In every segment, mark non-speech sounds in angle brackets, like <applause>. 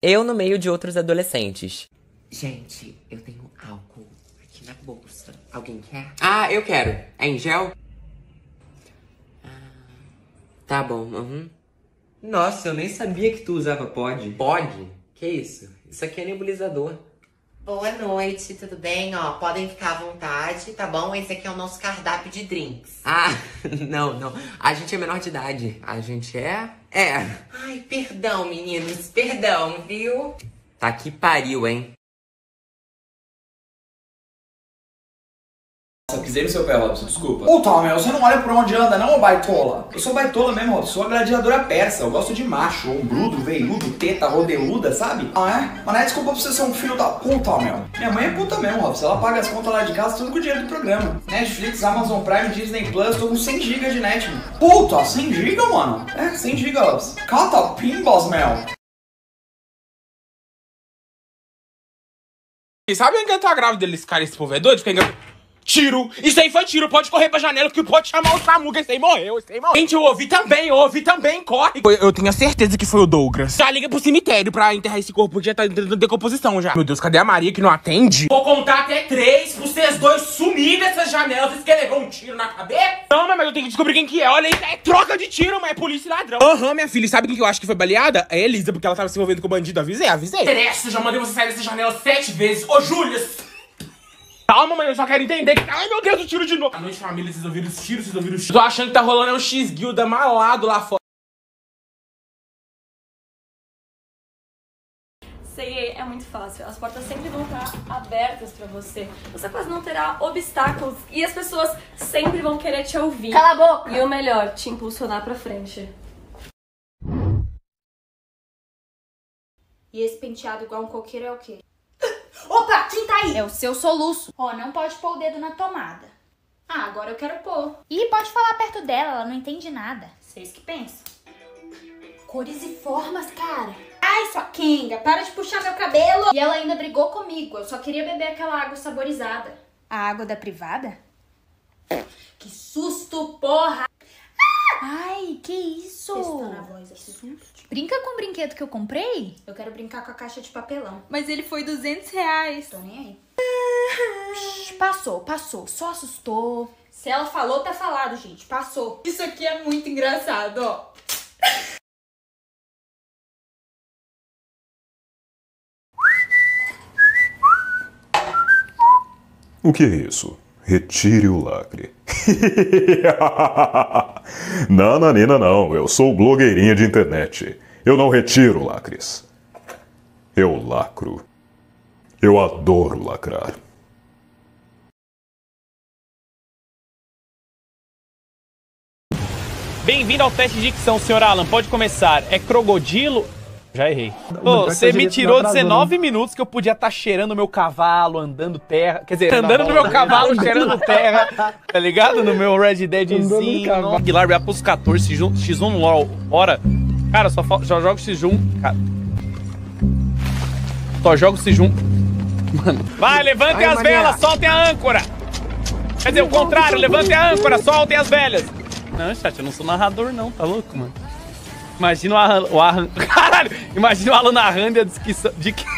Eu no meio de outros adolescentes. Gente, eu tenho álcool aqui na bolsa. Alguém quer? Ah, eu quero. É em gel? Tá bom, uhum. Nossa, eu nem sabia que tu usava pod. Pod? Que isso? Isso aqui é nebulizador. Boa noite, tudo bem? Ó, podem ficar à vontade, tá bom? Esse aqui é o nosso cardápio de drinks. Ah, <laughs> não, não. A gente é menor de idade. A gente é? É. Ai, perdão, meninos, perdão, viu? Tá que pariu, hein? Eu pisei no seu pé, Robson, desculpa. Puta, meu, você não olha por onde anda, não, ô baitola? Eu sou baitola mesmo, Robson. Sou a gladiadora persa. Eu gosto de macho, ombrudo, veiudo, teta, rodeluda, sabe? Ah, é? Mas não é desculpa pra você ser um filho da puta, meu. Minha mãe é puta mesmo, Robson. Ela paga as contas lá de casa tudo com o dinheiro do programa. Netflix, Amazon Prime, Disney Plus, tô com 100 GB de net, mano. Puta, 100 GB, mano? É, 100 GB, Robson. Cata pimbas, meu. E sabe onde tá grávida desse cara, esse povo é doido? Fica engan- Tiro! Isso aí foi tiro, pode correr pra janela que pode chamar o SAMU, que esse aí morreu, esse aí morreu. Gente, eu ouvi também, eu ouvi também, corre! Eu, eu tenho a certeza que foi o Douglas. Já liga pro cemitério pra enterrar esse corpo que já tá em decomposição já. Meu Deus, cadê a Maria que não atende? Vou contar até três pra vocês dois sumir dessas janelas. Vocês querem levar um tiro na cabeça? Não, mas eu tenho que descobrir quem que é. Olha aí, é troca de tiro, mas é polícia e ladrão. Aham, minha filha, sabe quem que eu acho que foi baleada? É a Elisa, porque ela tava se envolvendo com o bandido. Avisei, avisei. Interessa, já mandei você sair dessa janela sete vezes. Ô, Júlia! Calma, mãe, eu só quero entender que. Ai, meu Deus, o tiro de novo. A noite, família, vocês ouviram os tiros, vocês ouviram os tiros. Tô achando que tá rolando um X-Guilda malado lá fora. Sei, é muito fácil. As portas sempre vão estar abertas pra você. Você quase não terá obstáculos e as pessoas sempre vão querer te ouvir. Cala a boca! E o melhor, te impulsionar pra frente. E esse penteado igual um coqueiro é o quê? Opa, quem tá aí? É o seu soluço. Ó, não pode pôr o dedo na tomada. Ah, agora eu quero pôr. Ih, pode falar perto dela, ela não entende nada. Vocês que pensam. Cores e formas, cara. Ai, sua Kenga, para de puxar meu cabelo. E ela ainda brigou comigo. Eu só queria beber aquela água saborizada. A água da privada? Que susto, porra! Que isso? Testando a voz aqui. Brinca com o brinquedo que eu comprei? Eu quero brincar com a caixa de papelão. Mas ele foi 200 reais. Tô nem aí. Psh, passou, passou. Só assustou. Se ela falou, tá falado, gente. Passou. Isso aqui é muito engraçado, ó. O que é isso? Retire o lacre. <laughs> Nananina não, eu sou blogueirinha de internet. Eu não retiro lacres. Eu lacro. Eu adoro lacrar. Bem-vindo ao teste de dicção, senhor Alan. Pode começar. É crocodilo? Já errei. Pô, você me tirou 19 minutos que eu podia estar cheirando meu cavalo, andando terra. Quer dizer, andando no meu <laughs> cavalo, cheirando terra. Tá ligado? No meu Red Deadzinho. Aguilar vai pros 14, X1, X1 LOL. Hora. Cara, só, só jogo X1. Cara. Só jogo X1. Mano. Vai, levantem as Maria. velas, soltem a âncora. Quer dizer, o contrário, levantem a âncora, soltem as velhas. Não, chat, eu não sou narrador, não, tá louco, mano? Imagina o Alan. O Alan <laughs> caralho! Imagina o Alan narrando e a descrição. De que. <laughs>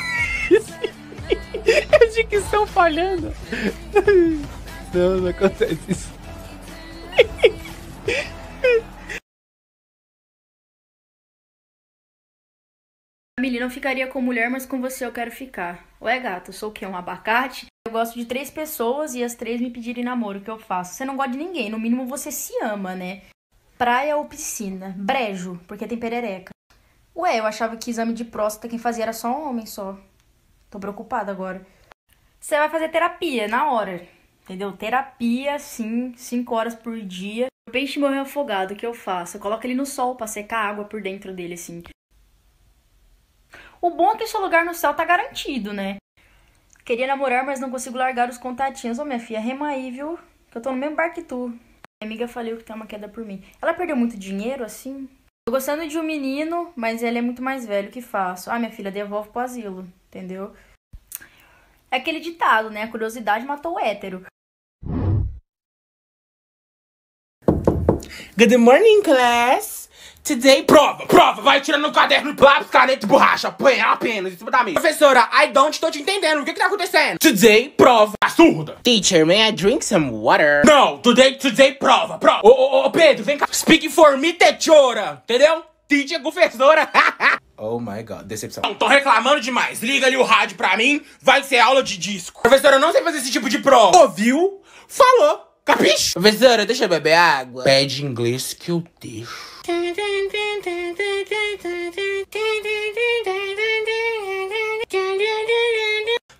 a dicção falhando. Não, não acontece isso. Família, não ficaria com mulher, mas com você eu quero ficar. Ué, gata, eu sou o quê? Um abacate? Eu gosto de três pessoas e as três me pedirem namoro, o que eu faço? Você não gosta de ninguém, no mínimo você se ama, né? Praia ou piscina? Brejo, porque tem perereca. Ué, eu achava que exame de próstata quem fazia era só homem só. Tô preocupada agora. Você vai fazer terapia na hora, entendeu? Terapia, sim, cinco horas por dia. O peixe morreu afogado, o que eu faço? Eu coloco ele no sol pra secar a água por dentro dele, assim. O bom é que seu lugar no céu tá garantido, né? Queria namorar, mas não consigo largar os contatinhos. Ô, minha filha, rema aí, viu? Que eu tô no mesmo bar que tu. Minha amiga falou que tem uma queda por mim. Ela perdeu muito dinheiro, assim? Tô gostando de um menino, mas ele é muito mais velho. O que faço? Ah, minha filha, devolve pro asilo, entendeu? É aquele ditado, né? A curiosidade matou o hétero. Good morning, class. Today, prova, prova, vai tirando no caderno, lápis, caneta e borracha, põe apenas em cima da mesa. Professora, I don't tô te entendendo, o que que tá acontecendo? Today, prova, a surda. Teacher, may I drink some water? Não, today, today, prova, prova. Ô, ô, ô, Pedro, vem cá, speak for me, teachora, entendeu? Teacher, professora. <laughs> oh my god, decepção. Não, tô reclamando demais, liga ali o rádio pra mim, vai ser aula de disco. Professora, eu não sei fazer esse tipo de prova. Ouviu? Falou. Capiche? Professora, deixa eu beber água. Pede inglês que eu deixo.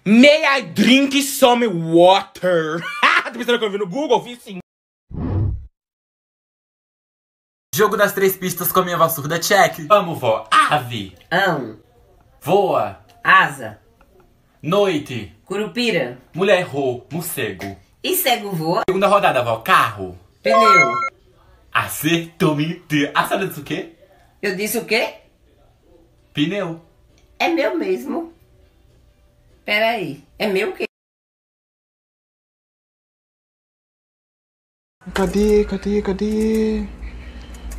May I drink some water? <laughs> tá pensando que eu vi no Google? Vi sim. Jogo das três pistas com a minha voz surda, check. Vamos, vó. Ave. Ão. Voa. Asa. Noite. Curupira. Mulher ro. Morcego. E cego voa. Segunda rodada, vó. Carro. Pneu. Acertou, mentira. A senhora disse o quê? Eu disse o quê? Pneu. É meu mesmo. Peraí. É meu o quê? Cadê, cadê, cadê?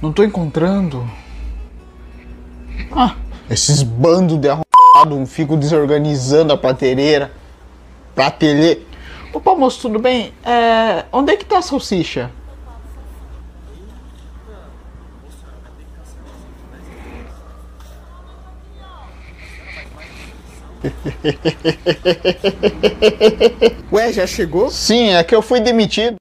Não tô encontrando. Ah, esses bandos de arrombado ficam desorganizando a prateleira. Prateleira. Opa, moço, tudo bem? É, onde é que tá a salsicha? <laughs> Ué, já chegou? Sim, é que eu fui demitido.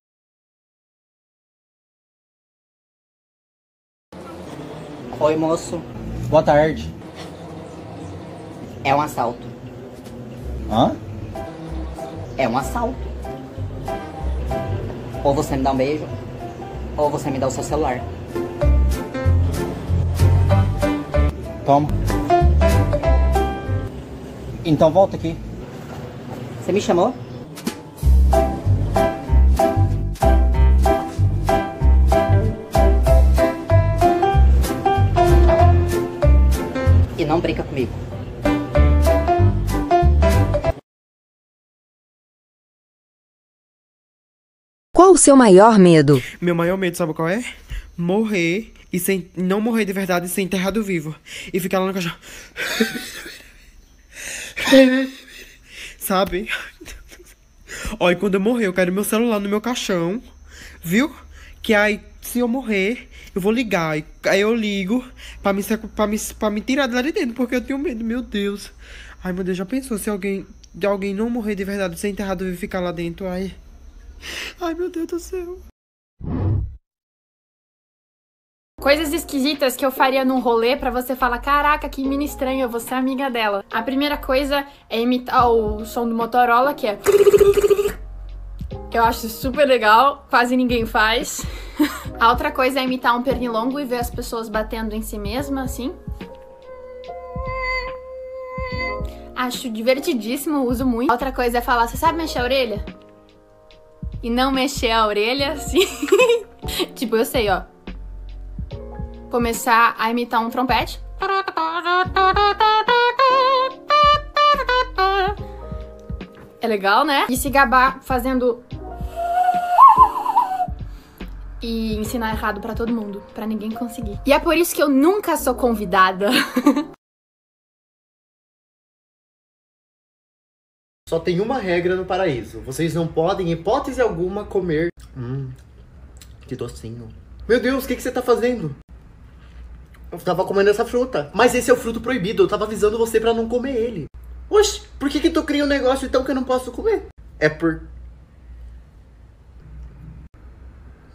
Oi, moço. Boa tarde. É um assalto. Hã? É um assalto. Ou você me dá um beijo, ou você me dá o seu celular. Toma. Então volta aqui. Você me chamou? E não brinca comigo. Qual o seu maior medo? Meu maior medo, sabe qual é? Morrer e sem não morrer de verdade e ser enterrado vivo. E ficar lá no caixão. <laughs> <laughs> sabe? Olha, quando eu morrer, eu quero meu celular no meu caixão. Viu? Que aí, se eu morrer, eu vou ligar. Aí eu ligo pra me, pra me, pra me tirar de dentro, porque eu tenho medo, meu Deus. Ai, meu Deus, já pensou se alguém. Alguém não morrer de verdade, ser enterrado e ficar lá dentro? Ai. Ai, meu Deus do céu. Coisas esquisitas que eu faria num rolê pra você falar: caraca, que mina estranha, eu vou ser amiga dela. A primeira coisa é imitar o som do Motorola, que é. <laughs> Eu acho super legal, quase ninguém faz. A outra coisa é imitar um pernilongo e ver as pessoas batendo em si mesma, assim. Acho divertidíssimo, uso muito. Outra coisa é falar: você sabe mexer a orelha? E não mexer a orelha, assim. <laughs> tipo, eu sei, ó começar a imitar um trompete. É legal, né? E se gabar fazendo. E ensinar errado pra todo mundo, pra ninguém conseguir. E é por isso que eu nunca sou convidada. <laughs> Só tem uma regra no paraíso. Vocês não podem, em hipótese alguma, comer. Hum, que docinho. Meu Deus, o que, que você tá fazendo? Eu tava comendo essa fruta. Mas esse é o fruto proibido. Eu tava avisando você pra não comer ele. Oxe, por que que tu cria um negócio então que eu não posso comer? É por...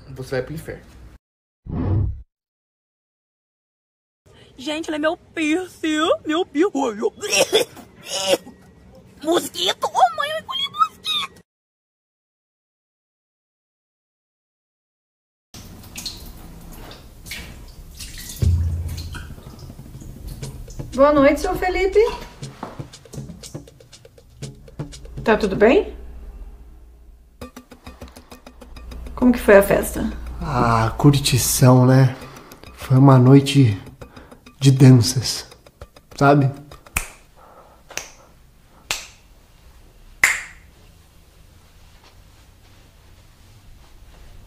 Você vai pro inferno. Gente, ele é meu piercing. Meu piercing. <laughs> Mosquito. Oh, mãe, eu engoli mosquito. Boa noite, seu Felipe. Tá tudo bem? Como que foi a festa? Ah, curtição, né? Foi uma noite de danças, sabe?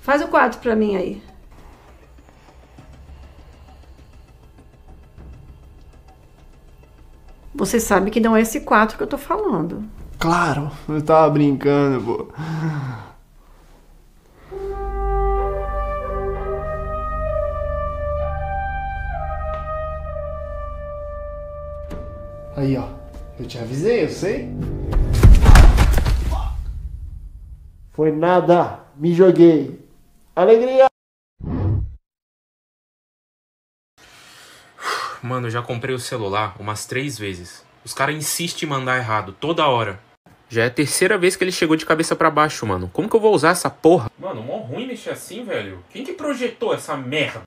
Faz o quarto pra mim aí. Você sabe que não é esse 4 que eu tô falando. Claro, eu tava brincando, pô. Aí, ó. Eu te avisei, eu sei. Foi nada. Me joguei. Alegria! Mano, eu já comprei o celular umas três vezes. Os caras insistem em mandar errado, toda hora. Já é a terceira vez que ele chegou de cabeça pra baixo, mano. Como que eu vou usar essa porra? Mano, mó ruim mexer assim, velho. Quem que projetou essa merda?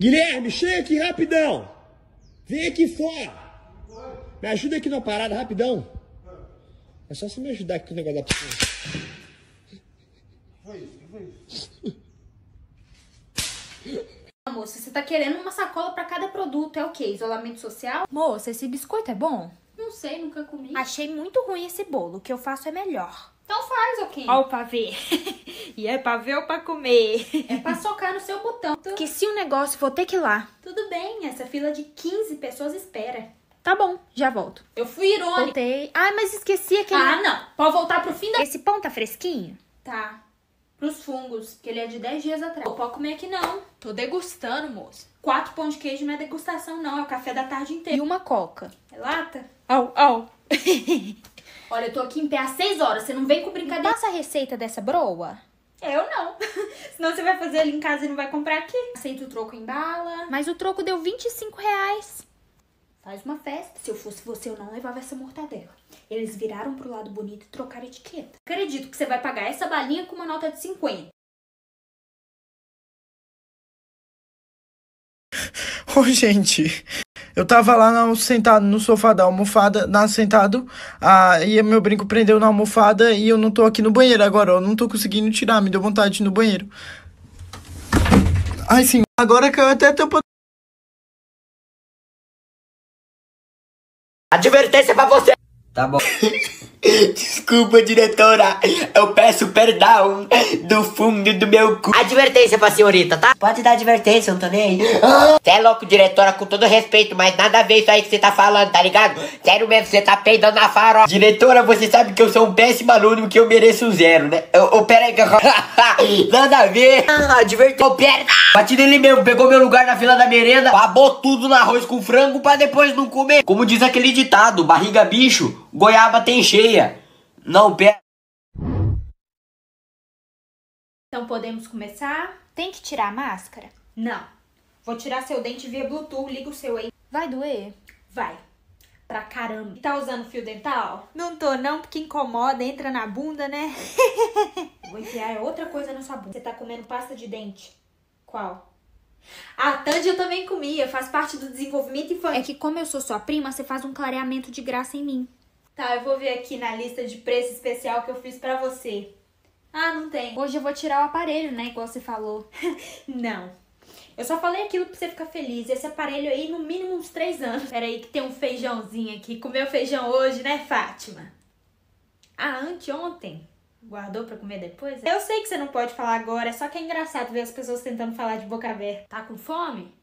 Guilherme, chega aqui rapidão. Vem aqui fora. Me ajuda aqui na parada rapidão. É só você me ajudar aqui com o negócio da piscina. Moça, você tá querendo uma sacola pra cada produto. É o quê? Isolamento social? Moça, esse biscoito é bom? Não sei, nunca comi. Achei muito ruim esse bolo. O que eu faço é melhor. Então faz, ok? Ó o pavê. <laughs> e é pavê ou pra comer? É pra socar no seu botão. <laughs> Que se o negócio for ter que ir lá. Tudo bem, essa fila de 15 pessoas espera. Tá bom, já volto. Eu fui irônica. Voltei. Ai, mas esqueci aquele... Ah, não. Pode voltar pro fim da... Esse pão tá fresquinho? Tá. Pros fungos, que ele é de 10 dias atrás. Não pode comer aqui não. Tô degustando, moça. Quatro pão de queijo não é degustação, não. É o café da tarde inteira. E uma coca. É lata? Au, au. <laughs> Olha, eu tô aqui em pé há seis horas. Você não vem com brincadeira. Passa a receita dessa broa? Eu não. <laughs> Senão você vai fazer ali em casa e não vai comprar aqui. Aceita o troco em bala. Mas o troco deu 25 reais. Faz uma festa. Se eu fosse você, eu não levava essa mortadela. Eles viraram pro lado bonito e trocaram a etiqueta. Acredito que você vai pagar essa balinha com uma nota de 50. Ô, gente, eu tava lá no- sentado no sofá da almofada, na, sentado, ah, e meu brinco prendeu na almofada e eu não tô aqui no banheiro agora, eu não tô conseguindo tirar, me deu vontade de ir no banheiro. Ai, sim, agora que eu até tô... Advertência pra você. Tá bom. <laughs> Desculpa, diretora. Eu peço perdão do fundo do meu cu. Advertência pra senhorita, tá? Pode dar advertência, eu não tô nem aí. Você é louco, diretora, com todo respeito, mas nada a ver isso aí que você tá falando, tá ligado? Sério mesmo, você tá peidando na farofa. Diretora, você sabe que eu sou um péssimo aluno que eu mereço um zero, né? Ô, ô, pera aí que eu... <laughs> Nada a ver. Ah, advertência. Ô, pera. Bati nele mesmo, pegou meu lugar na fila da merenda, babou tudo no arroz com frango pra depois não comer. Como diz aquele ditado, barriga bicho, goiaba tem cheia. Não, pera. Então podemos começar? Tem que tirar a máscara? Não. Vou tirar seu dente via Bluetooth, liga o seu aí. Vai doer? Vai. Pra caramba. Tá usando fio dental? Não tô não, porque incomoda, entra na bunda, né? <laughs> Vou enfiar outra coisa na sua bunda. Você tá comendo pasta de dente? Qual? A Tandy eu também comia, faz parte do desenvolvimento infantil. É que como eu sou sua prima, você faz um clareamento de graça em mim. Tá, eu vou ver aqui na lista de preço especial que eu fiz pra você. Ah, não tem. Hoje eu vou tirar o aparelho, né? Igual você falou. <laughs> não. Eu só falei aquilo pra você ficar feliz. Esse aparelho aí, no mínimo uns três anos. Pera aí que tem um feijãozinho aqui. Comeu feijão hoje, né, Fátima? Ah, anteontem. Guardou pra comer depois? Eu sei que você não pode falar agora, só que é engraçado ver as pessoas tentando falar de boca aberta. Tá com fome?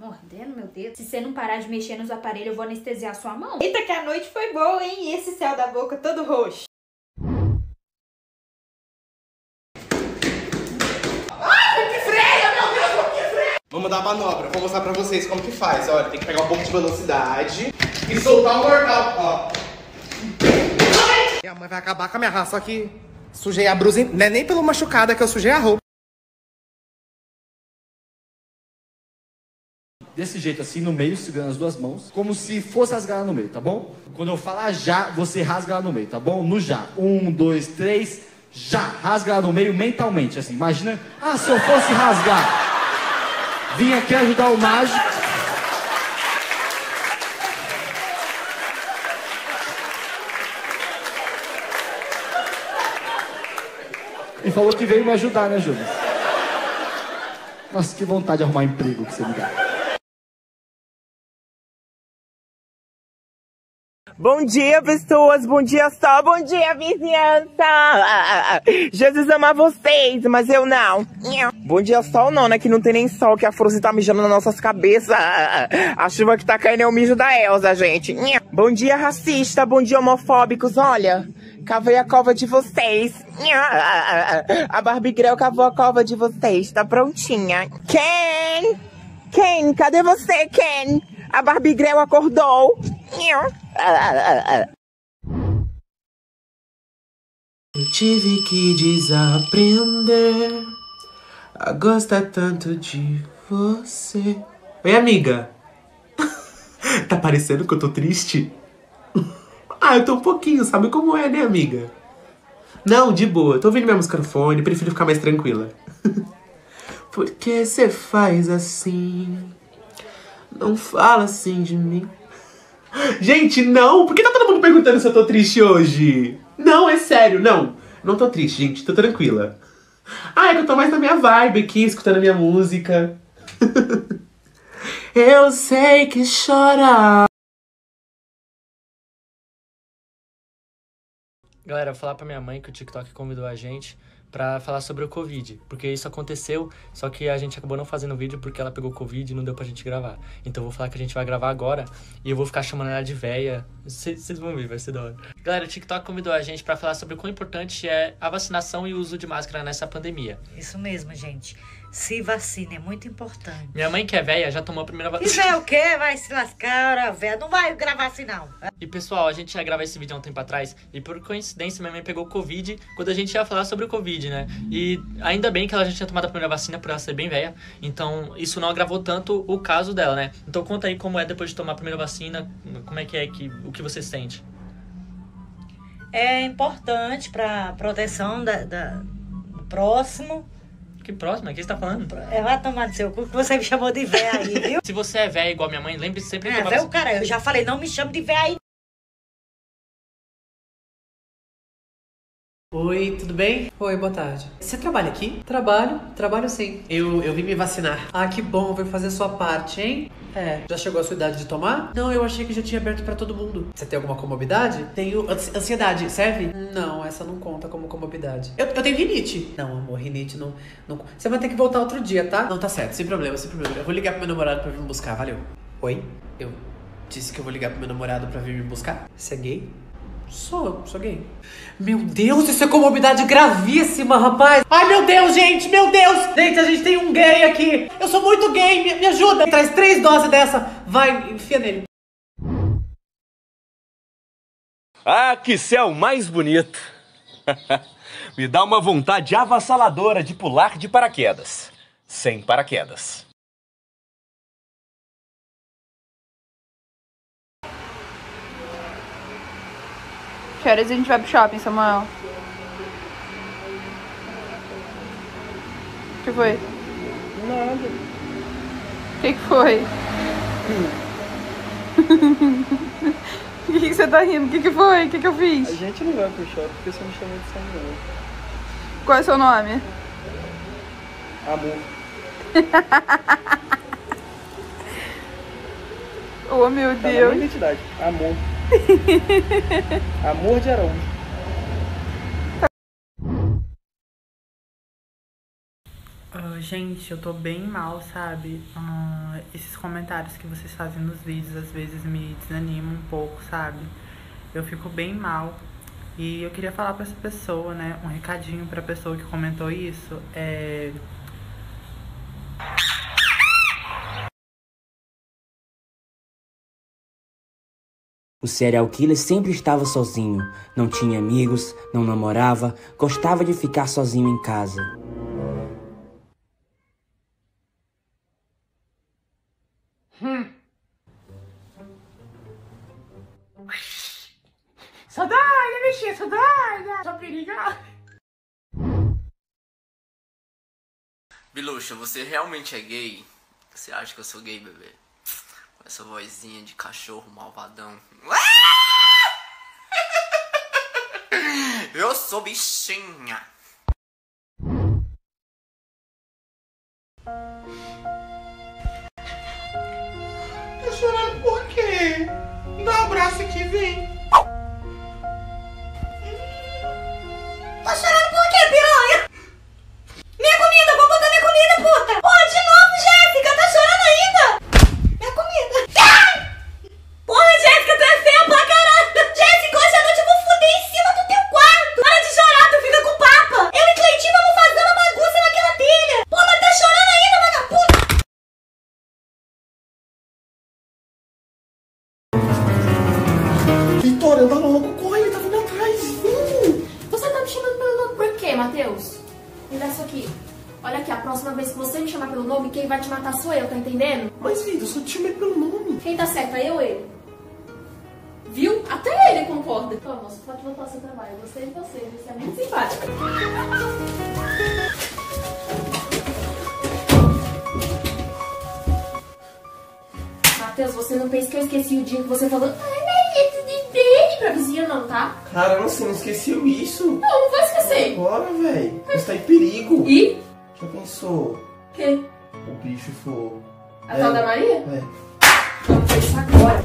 Mordendo meu dedo. Se você não parar de mexer nos aparelhos, eu vou anestesiar sua mão. Eita, que a noite foi boa, hein? E esse céu da boca todo roxo. Vamos dar a manobra, vou mostrar pra vocês como que faz. Olha, tem que pegar um pouco de velocidade e soltar o mortal, ó. Minha mãe vai acabar com a minha raça, só que sujei a blusa. Não é nem pelo machucada que eu sujei a roupa. Desse jeito, assim, no meio, segurando as duas mãos, como se fosse rasgar no meio, tá bom? Quando eu falar já, você rasga ela no meio, tá bom? No já. Um, dois, três, já. Rasga ela no meio mentalmente, assim. Imagina, ah, se eu fosse rasgar. Vim aqui ajudar o mágico. E falou que veio me ajudar, né, Jonas? Nossa, que vontade de arrumar emprego que você me dá. Bom dia, pessoas. Bom dia, sol. Bom dia, vizinhança. Jesus ama vocês, mas eu não. Bom dia, sol não, né? Que não tem nem sol, que a força tá mijando nas nossas cabeças. A chuva que tá caindo é o mijo da Elsa, gente. Bom dia, racista. Bom dia, homofóbicos. Olha, cavei a cova de vocês. A Barbie Grell cavou a cova de vocês. Tá prontinha. Ken! Ken, cadê você, Ken? A Barbie Grell acordou. Eu tive que desaprender a gostar tanto de você. Oi, amiga. <laughs> tá parecendo que eu tô triste? <laughs> ah, eu tô um pouquinho, sabe como é, né, amiga? Não, de boa. Tô ouvindo meu microfone, prefiro ficar mais tranquila. <laughs> Por que você faz assim? Não fala assim de mim. Gente, não! Por que tá todo mundo perguntando se eu tô triste hoje? Não, é sério, não. Não tô triste, gente, tô tranquila. Ah, é que eu tô mais na minha vibe aqui, escutando a minha música. <laughs> eu sei que chora. Galera, falar pra minha mãe que o TikTok convidou a gente pra falar sobre o Covid. Porque isso aconteceu, só que a gente acabou não fazendo vídeo porque ela pegou Covid e não deu pra gente gravar. Então eu vou falar que a gente vai gravar agora e eu vou ficar chamando ela de véia. Vocês vão ver, vai ser da hora. Galera, o TikTok convidou a gente pra falar sobre o quão importante é a vacinação e o uso de máscara nessa pandemia. Isso mesmo, gente. Se vacina, é muito importante. Minha mãe, que é véia, já tomou a primeira vacina. Isso é o quê? Vai se lascar, véia. Não vai gravar assim, não. E pessoal, a gente ia gravar esse vídeo há um tempo atrás e por coincidência minha mãe pegou Covid quando a gente ia falar sobre o Covid, né? E ainda bem que ela já tinha tomado a primeira vacina por ela ser bem velha, então isso não agravou tanto o caso dela, né? Então conta aí como é depois de tomar a primeira vacina, como é que é que, o que você sente? É importante pra proteção da, da- do próximo. Que próximo? O que você tá falando? É, vai tomar no seu cu que você me chamou de véia aí, viu? Se você é velha igual minha mãe, lembre-se sempre de É, tomar véio, vacina. cara, eu já falei, não me chame de véia aí. Oi, tudo bem? Oi, boa tarde. Você trabalha aqui? Trabalho, trabalho sim. Eu, eu vim me vacinar. Ah, que bom, veio fazer a sua parte, hein? É. Já chegou a sua idade de tomar? Não, eu achei que já tinha aberto pra todo mundo. Você tem alguma comorbidade? Tenho ansi- ansiedade, serve? Não, essa não conta como comorbidade. Eu, eu tenho rinite. Não, amor, rinite não, não. Você vai ter que voltar outro dia, tá? Não, tá certo, sem problema, sem problema. Eu vou ligar pro meu namorado pra vir me buscar, valeu. Oi? Eu disse que eu vou ligar pro meu namorado pra vir me buscar? Você é gay? Sou, sou gay. Meu Deus, isso é comorbidade gravíssima, rapaz. Ai, meu Deus, gente, meu Deus. Gente, a gente tem um gay aqui. Eu sou muito gay, me, me ajuda. Traz três doses dessa. Vai, enfia nele. Ah, que céu mais bonito! <laughs> Me dá uma vontade avassaladora de pular de paraquedas. Sem paraquedas. Que horas a gente vai pro shopping, Samuel? O que foi? Nada. O que, que foi? <laughs> O que, que você tá rindo? O que, que foi? O que, que eu fiz? A gente não vai pro shopping porque você me chamou de Samuel. Qual é o seu nome? Amor. <laughs> Oh, meu Tá na Deus. minha identidade. Amor. <laughs> Amor de Araújo. Ah, gente, eu tô bem mal, sabe? Ah, esses comentários que vocês fazem nos vídeos às vezes me desanimam um pouco, sabe? Eu fico bem mal. E eu queria falar pra essa pessoa, né? Um recadinho pra pessoa que comentou isso. É. O serial killer sempre estava sozinho, não tinha amigos, não namorava, gostava de ficar sozinho em casa. Sou doida, bichinha, sou doida. Sou perigosa. Biluxa, você realmente é gay? Você acha que eu sou gay, bebê? Essa vozinha de cachorro malvadão. Eu sou bichinha. Tá chorando por quê? Dá um abraço aqui, vem. Vai te matar sou eu, tá entendendo? Mas, Vitor, eu só te chamei pelo nome. Quem tá certo, é eu ou ele? Viu? Até ele concorda. Pô, moço, pode voltar ao seu trabalho. Eu gostei de você, você é muito simpática. <laughs> Matheus, você não pensa que eu esqueci o dia que você falou Ai, bem? Pra vizinha não, tá? Cara, você não esqueceu isso? Não, não vou esquecer. Agora, velho. Você tá em perigo. E? Já pensou? O quê? O bicho for... A tal da Maria? É. Vamos ver isso agora.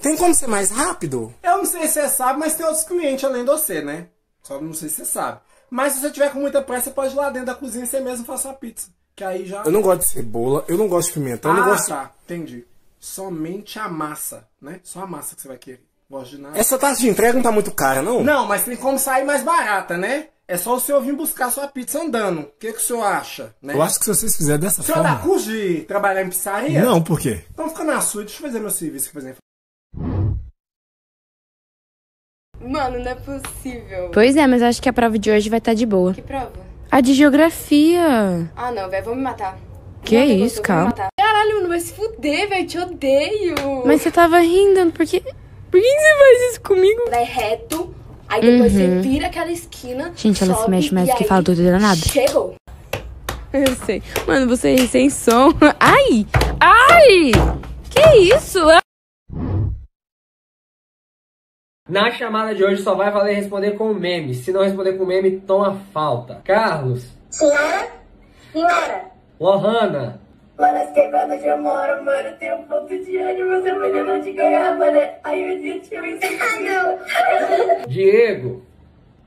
Tem como ser mais rápido? Eu não sei se você sabe, mas tem outros clientes além de você, né? Só não sei se você sabe. Mas se você tiver com muita pressa, você pode ir lá dentro da cozinha e você mesmo faça a pizza. Que aí já. Eu não gosto de cebola, eu não gosto de pimentão, eu ah, não gosto. tá. Entendi. Somente a massa, né? Só a massa que você vai querer. Essa taxa de entrega não tá muito cara, não? Não, mas tem como sair mais barata, né? É só o senhor vir buscar sua pizza andando. O que, que o senhor acha? Né? Eu acho que se vocês fizerem dessa O senhor forma. dá curso de trabalhar em pizzaria? Não, por quê? Então fica na sua, deixa eu fazer meu serviço aqui, por exemplo. Mano, não é possível. Pois é, mas acho que a prova de hoje vai estar de boa. Que prova? A de geografia. Ah, não, velho, vou me matar. Que Não tem isso, calma. Caralho, mano, vai se fuder, velho, te odeio. Mas você tava rindo, por que... Que você faz isso comigo? Vai reto, aí depois Uhum. você vira aquela esquina. Gente, ela se sobe, mexe mais e do que aí fala tudo e nada. Chegou. Eu sei. Mano, você ri sem som. <laughs> Ai! Ai! Que isso? Na chamada de hoje só vai valer responder com meme. Se não responder com meme, toma falta. Carlos. Senhora? Senhora? Lohana. Mano, as quebradas que eu moro, mano, tem um ponto de ânimo, você podia não te ganhar, mano. Aí eu disse que eu não. <laughs> Diego.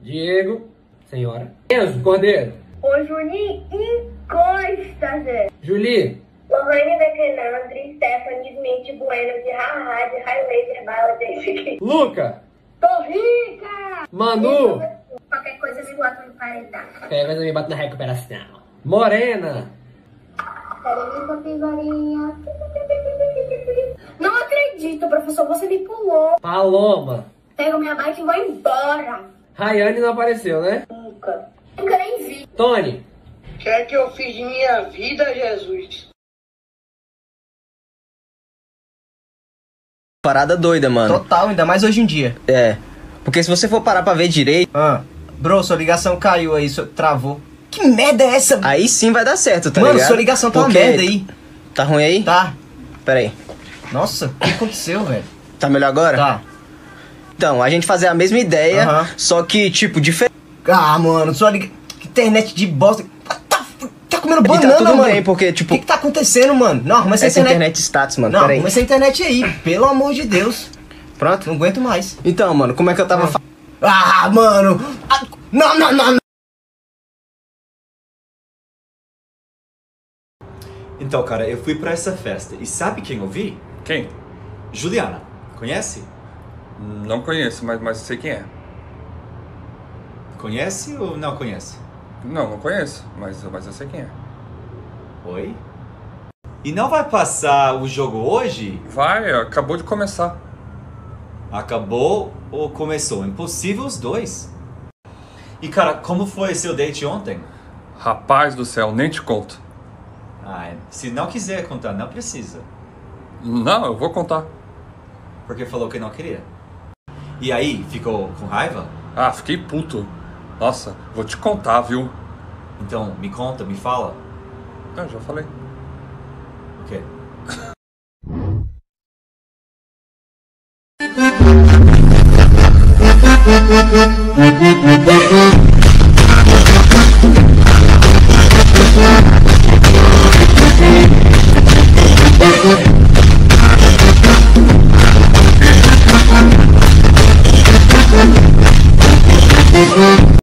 Diego. Senhora. Enzo Cordeiro. Ô, Juninho, encosta, Zé. Julie. Lohane da Crenandre, Stephanie Smith Bueno, de Haha, de High Laser Bala, de Luca. Tô rica! Manu. Qualquer coisa me bota no paredão. Pega e me bate na recuperação. Morena. Peraí, capivarinha. Não acredito, professor, você me pulou. Paloma. Pego minha bike e vou embora. Rayane não apareceu, né? Nunca. Nunca nem vi. Tony. O que é que eu fiz de minha vida, Jesus? Parada doida, mano. Total, ainda mais hoje em dia. É. Porque se você for parar pra ver direito. Ah, bro, sua ligação caiu aí, travou. Que merda é essa? Aí sim vai dar certo, tá Mano, ligado? sua ligação tá uma Porque- merda aí. Tá ruim aí? Tá. Pera aí. Nossa, o que aconteceu, velho? Tá melhor agora? Tá. Então, a gente fazer a mesma ideia, Aham. só que, tipo, diferente. Ah, mano, sua ligação. Internet de bosta. Tá, tá comendo E tá banana, tudo mano. bem, porque, tipo. O que, que tá acontecendo, mano? Não, arruma essa, Essa internet. internet status, mano, Não, arruma essa internet aí, pelo amor de Deus. Pronto? Não aguento mais. Então, mano, como é que eu tava falando? Ah, mano! Ah, não, não, não, não! Então, cara, eu fui pra essa festa e sabe quem eu vi? Quem? Juliana. Conhece? Não conheço, mas, mas sei quem é. Conhece ou não conhece? Não, não conheço, mas, mas eu sei quem é. Oi? E não vai passar o jogo hoje? Vai, acabou de começar. Acabou ou começou? Impossível os dois. E cara, como foi seu date ontem? Rapaz do céu, nem te conto. Ah, se não quiser contar, não precisa. Não, eu vou contar. Porque falou que não queria. E aí, ficou com raiva? Ah, fiquei puto. Nossa, vou te contar, viu? Então, me conta, me fala. Ah, já falei. O quê?